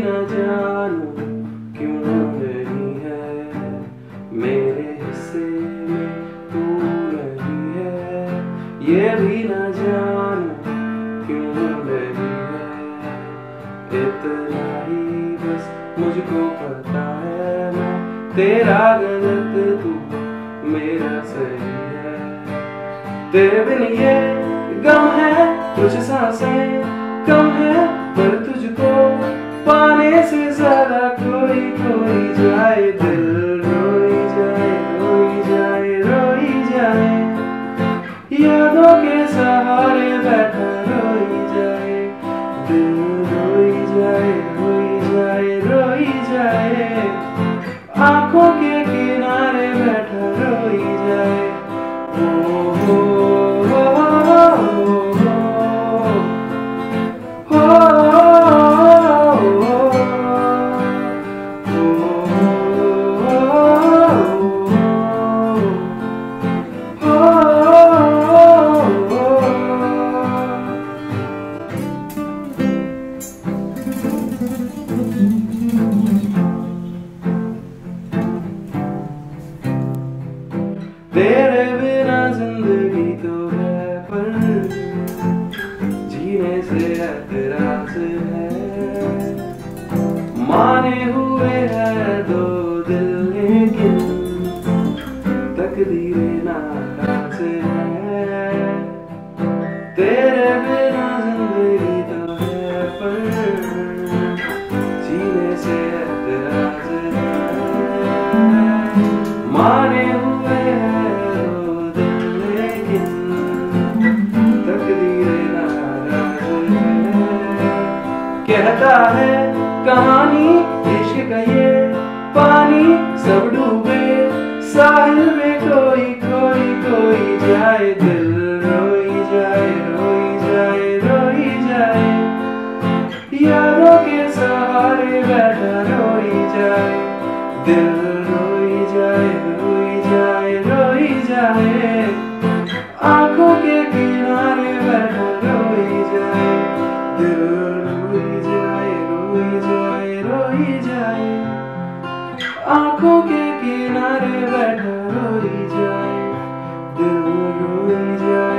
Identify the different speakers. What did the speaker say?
Speaker 1: न जानू क्यों नहीं है। मेरे हिस्से में तू नहीं है। ये भी न जानू क्यों नहीं है। इतना ही बस मुझको पता है मैं तेरा गलत तू मेरा सही है। तेरे बिन ये गम है तुझ साँसें कम है, पर तुझको पाने से ज़्यादा कोई कोई जाए, दिल रोई जाए रोई जाए रोई जाए। यादों के सहारे बैठा रोई जाए, दिल रोई जाए रोई जाए रोई जाए। आँखों के तेरे बिना ज़िंदगी तो है पर जीने से एतराज़ है। माने हुए है दो दिल लेकिन तकदीरें नाराज़ है। तेरे बिना ज़िंदगी तो है पर जीने से एतराज़ है। माने हुए कहता है कहानी? इश्क का ये पानी सब डूबे। साहिल में कोई कोई कोई जाए दिल। रोई जाए रोई जाए रोई जाए। यारों के सहारे बैठा रोई जाए। दिल आँखों के किनारे बैठा रोई जाए दिल रोई जाए।